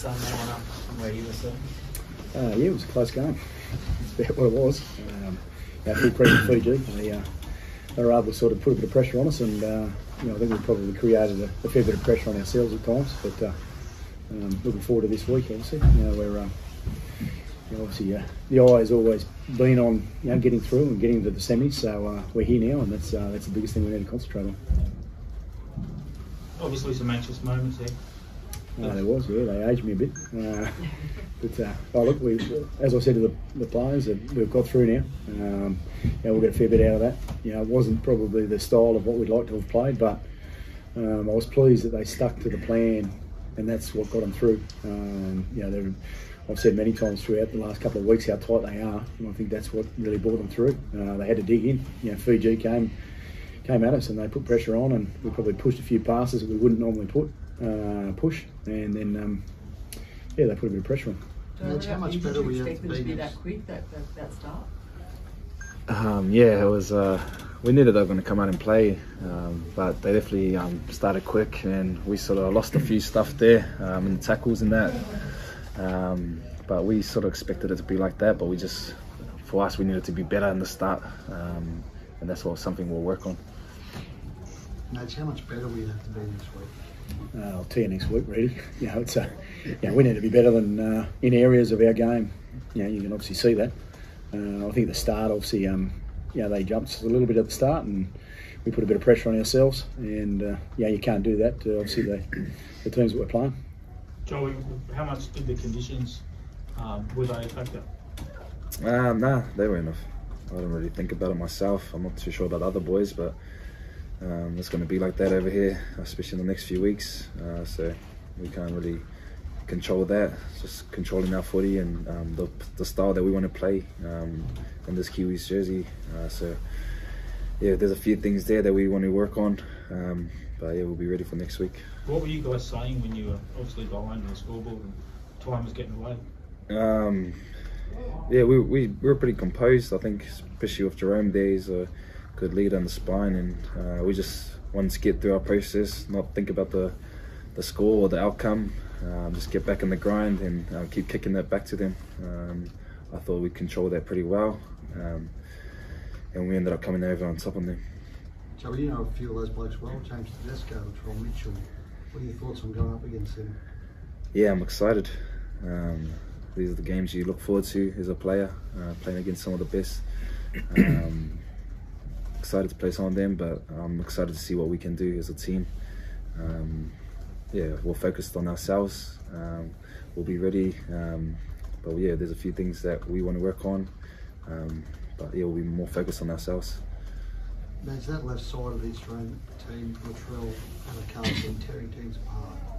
Sunday one up from where you were sitting? Uh, yeah, it was a close game. That's about what it was. Um, our full credit to Fiji. They, uh, they were able to sort of put a bit of pressure on us, and uh, you know, I think we probably created a, a fair bit of pressure on ourselves at times. But uh, um, looking forward to this week, obviously. You know, we're um, you know, obviously uh, the eye has always been on you know getting through and getting to the semis. So uh, we're here now, and that's uh, that's the biggest thing we need to concentrate on. Obviously, some anxious moments there. Uh, there was, yeah. They aged me a bit, uh, but uh, oh, look, we, as I said to the, the players, that we've got through now. Um, yeah, we'll get a fair bit out of that. You know, it wasn't probably the style of what we'd like to have played, but um, I was pleased that they stuck to the plan, and that's what got them through. Um, you know, I've said many times throughout the last couple of weeks how tight they are, and I think that's what really brought them through. Uh, they had to dig in. You know, Fiji came came at us and they put pressure on, and we probably pushed a few passes that we wouldn't normally put uh, push, and then um, yeah, they put a bit of pressure on. Mitch, how much better we have to be, to be that quick that, that, that start? Um, yeah, it was. Uh, we knew that they were going to come out and play, um, but they definitely um, started quick, and we sort of lost a few stuff there um, in the tackles and that. Um, but we sort of expected it to be like that, but we just, for us, we needed to be better in the start, um, and that's what something we'll work on. Nate, how much better we have to be this week? Uh, I'll tell you next week, really. You know, it's a, you know, we need to be better than uh, in areas of our game. You know, you can obviously see that. Uh, I think the start, obviously, um, you know, they jumped a little bit at the start, and we put a bit of pressure on ourselves. And uh, yeah, you can't do that. To, obviously, the, the teams that we're playing. Joey, how much did the conditions um, were they a factor? Um, nah, they were enough. I don't really think about it myself. I'm not too sure about other boys, but um, it's going to be like that over here, especially in the next few weeks. Uh, so we can't really control that. It's just controlling our footy and um, the, the, style that we want to play um, in this Kiwis jersey. Uh, so yeah, there's a few things there that we want to work on. Um, but yeah, we'll be ready for next week. What were you guys saying when you were obviously behind the scoreboard and time was getting away? Um, yeah, we, we, we were pretty composed. I think, especially with Jahrome there, he's a good lead on the spine, and uh, we just wanted to get through our process, not think about the the score or the outcome. Um, just get back in the grind and uh, keep kicking that back to them. Um, I thought we controlled that pretty well, um, and we ended up coming over on top of them. Joe, you know a few of those blokes well, James Tedesco, Tyrone Mitchell. What are your thoughts on going up against them? Yeah, I'm excited. Um, these are the games you look forward to as a player, uh, playing against some of the best. Um, excited to play some of them, but I'm excited to see what we can do as a team. Um, yeah, we're focused on ourselves. Um, we'll be ready. Um, but yeah, there's a few things that we want to work on. Um, but yeah, we'll be more focused on ourselves. There's that left side of the Australian team, Latrell and Carlson, tearing teams apart.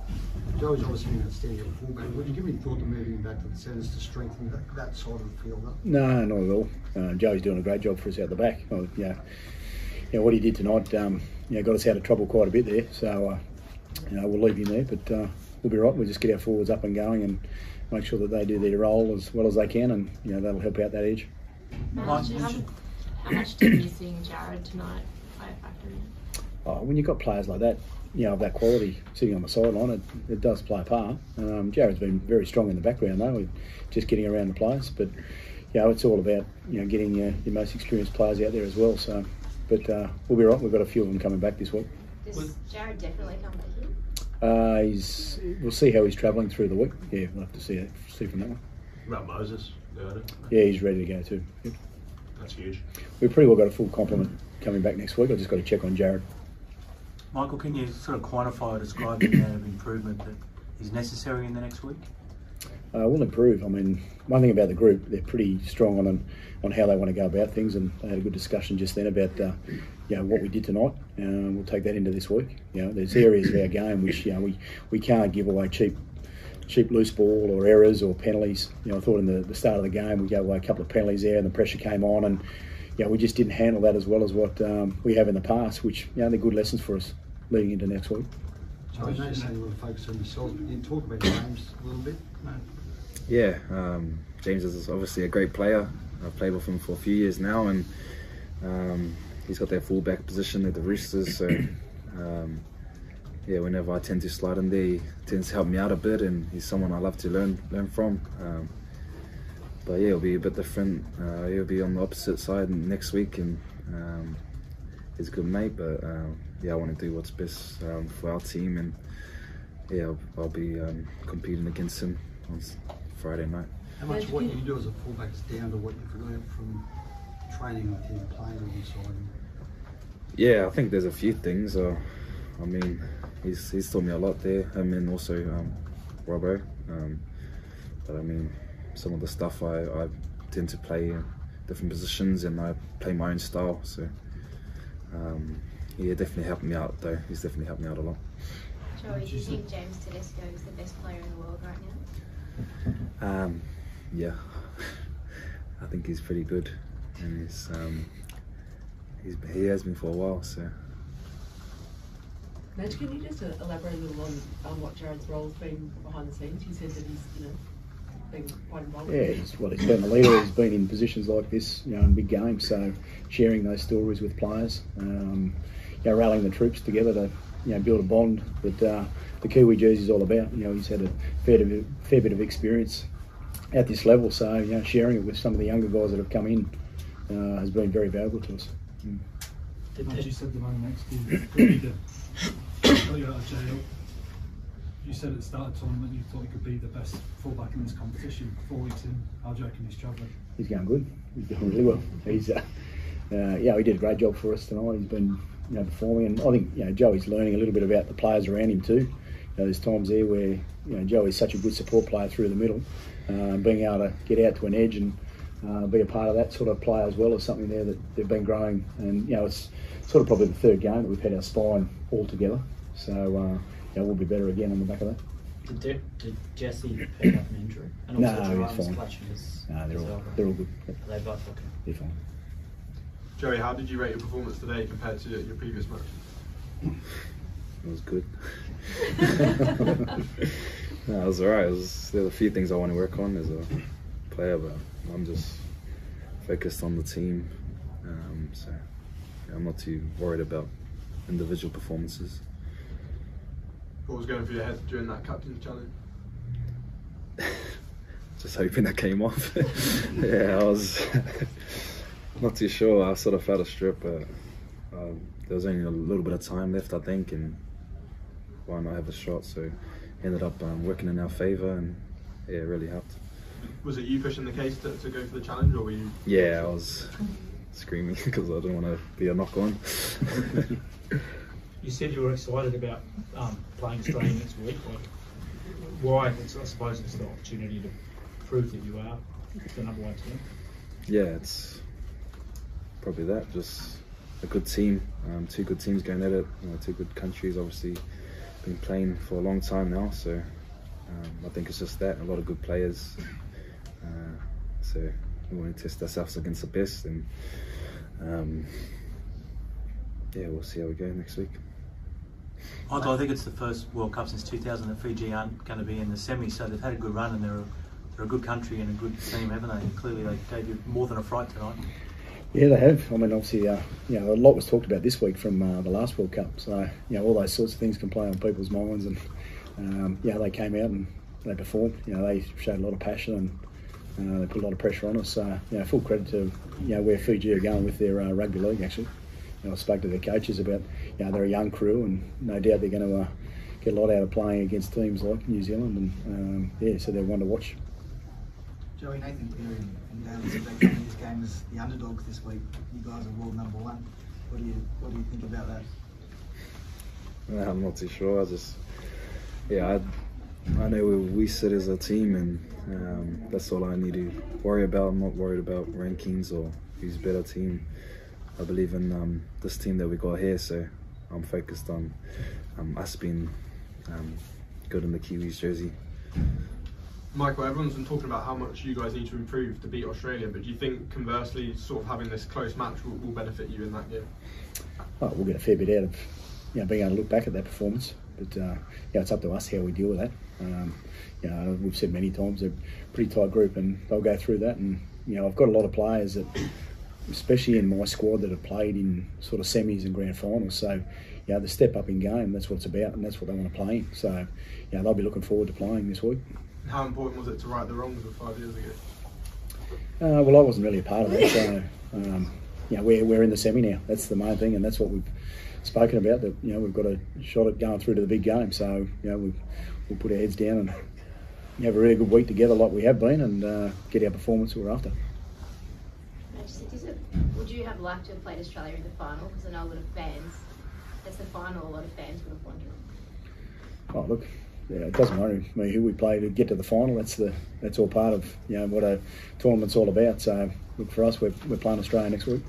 Joey's obviously been outstanding at fullback. Would you give any thought to moving him back to the centres to strengthen that, that side of the field? No, not at all. Uh, Joey's doing a great job for us out the back. Well, yeah, you know, what he did tonight, um, you know, got us out of trouble quite a bit there. So, uh, you know, we'll leave him there, but uh, we'll be right. We'll just get our forwards up and going and make sure that they do their role as well as they can, and you know, that'll help out that edge. How much, how, how much did missing Jared tonight play a factor in? Oh, when you've got players like that, you know, of that quality sitting on the sideline, it, it does play a part. Um, Jared's been very strong in the background though, just getting around the place. But you know, it's all about you know getting your, your most experienced players out there as well. So but uh, we'll be right. We've got a few of them coming back this week. Does Jared definitely come back here? Uh, he's. We'll see how he's travelling through the week. Yeah, we'll have to see see from that one. About Moses, Yeah, he's ready to go too. Yep. That's huge. We've pretty well got a full complement coming back next week. I've just got to check on Jared. Michael, can you sort of quantify or describe the amount of improvement that is necessary in the next week? Uh, we'll improve. I mean, one thing about the group, they're pretty strong on on how they want to go about things, and they had a good discussion just then about uh, you know what we did tonight. Uh, we'll take that into this week. You know, there's areas of our game which you know we, we can't give away cheap cheap loose ball or errors or penalties. You know, I thought in the, the start of the game we gave away a couple of penalties there, and the pressure came on, and you know we just didn't handle that as well as what um, we have in the past, which you know they're good lessons for us leading into next week. So I know you say you want to focus on yourself, but you talk about James a little bit. No. Yeah, um, James is obviously a great player. I've played with him for a few years now, and um, he's got that fullback position at the Roosters. So um, yeah, whenever I tend to slide in there, he tends to help me out a bit, and he's someone I love to learn learn from. But yeah, it'll be a bit different. Uh, he'll be on the opposite side next week, and um, he's a good mate. But um, yeah, I want to do what's best um, for our team, and yeah, I'll, I'll be um, competing against him on Friday night. How much of what you do as a fullback is down to what you've learned from training with him, playing alongside him? Yeah, I think there's a few things. Uh, I mean, he's he's taught me a lot there. Him and also um, Robbo. Um, but I mean, some of the stuff I, I tend to play in different positions and I play my own style. So um, yeah, definitely helped me out though. He's definitely helped me out a lot. Joey, do you think James Tedesco is the best player in the world right now? Um, yeah, I think he's pretty good, and he's um, he's he has been for a while. So. Madge, can you just uh, elaborate a little on, on what Jared's role's been behind the scenes? You said that he's, you know, been quite involved. Yeah, he's, well, he's been a leader. He's been in positions like this, you know, in big games. So sharing those stories with players, um, you know, rallying the troops together to, you know, build a bond that uh, the Kiwi jersey is all about. You know, he's had a fair, bit of- fair bit of experience at this level. So you know, sharing it with some of the younger guys that have come in uh, has been very valuable to us. As you said, the man next to you, could be the, got you said at the start of the tournament you thought he could be the best fullback in this competition. Four weeks in, how do you reckon he's travelling? He's going good. He's doing really well. He's, uh, uh, yeah, he did a great job for us tonight. He's been, you know, performing, and I think you know Joey's learning a little bit about the players around him too. You know, there's times there where you know Joey's such a good support player through the middle, uh, being able to get out to an edge and uh, be a part of that sort of play as well is something there that they've been growing. And you know, it's sort of probably the third game that we've had our spine all together. So uh, yeah, we'll be better again on the back of that. Did, did Jesse pick up an injury? And No, also he's Jahrome fine. clutching his, No, they're his all elbow. they're all good. Yep, Are they both okay? they're fine. Joey, how did you rate your performance today compared to your previous match? It was good. no, it was alright. It was, there are a few things I want to work on as a player, but I'm just focused on the team. Um, so yeah, I'm not too worried about individual performances. What was going through your head during that captain's challenge? Just hoping that came off. yeah, I was not too sure. I sort of felt a strip, but um, there was only a little bit of time left, I think, and why not have a shot? So ended up um, working in our favour, and yeah, it really helped. Was it you pushing the case to, to go for the challenge, or were you? Yeah, I was screaming because I didn't want to be a knock on. You said you were excited about um, playing Australia next week. Why? It's, I suppose it's the opportunity to prove that you are the number one team. yeah, it's probably that. Just a good team, um, two good teams going at it. You know, two good countries, obviously, been playing for a long time now. So um, I think it's just that a lot of good players. Uh, so we want to test ourselves against the best, and um, yeah, we'll see how we go next week. Michael, I think it's the first World Cup since 2000 that Fiji aren't going to be in the semi, so they've had a good run and they're a, they're a good country and a good team, haven't they? Clearly they gave you more than a fright tonight. Yeah, they have. I mean, obviously, uh, you know, a lot was talked about this week from uh, the last World Cup. So, you know, all those sorts of things can play on people's minds. And, um, yeah, they came out and they performed. You know, they showed a lot of passion and uh, they put a lot of pressure on us. So, you know, full credit to, you know, where Fiji are going with their uh, rugby league, actually. You know, I spoke to their coaches about, you know, they're a young crew and no doubt they're going to uh, get a lot out of playing against teams like New Zealand. And, um, yeah, so they're one to watch. Joey Nathan Cleary and Dale said in this game as the underdogs this week. You guys are world number one. What do you what do you think about that? Yeah, I'm not too sure. I just, yeah, I, I know where we sit as a team, and um, that's all I need to worry about. I'm not worried about rankings or who's better team. I believe in um, this team that we got here, so I'm focused on um, us being um, good in the Kiwis jersey. Michael, everyone's been talking about how much you guys need to improve to beat Australia, but do you think conversely, sort of having this close match will, will benefit you in that game? oh, we'll get a fair bit out of you know being able to look back at that performance. But uh, yeah, it's up to us how we deal with that. Um, you know, we've said many times they're a pretty tight group, and they'll go through that. And you know, I've got a lot of players that especially in my squad that have played in sort of semis and grand finals. So, you know, the step up in game, that's what it's about, and that's what they want to play in. So, you know, they'll be looking forward to playing this week. How important was it to right the wrongs of five years ago? Uh, well, I wasn't really a part of it, so um, you know, we're, we're in the semi now. That's the main thing, and that's what we've spoken about. That you know, we've got a shot at going through to the big game. So you know, we we'll put our heads down and have a really good week together, like we have been, and uh, get our performance we're after. Is it, would you have liked to have played Australia in the final? Because I know a lot of fans, that's the final, a lot of fans would have wanted. Oh, look, yeah, it doesn't matter who we play to get to the final. That's the that's all part of you know what a tournament's all about. So look for us, we're, we're playing Australia next week.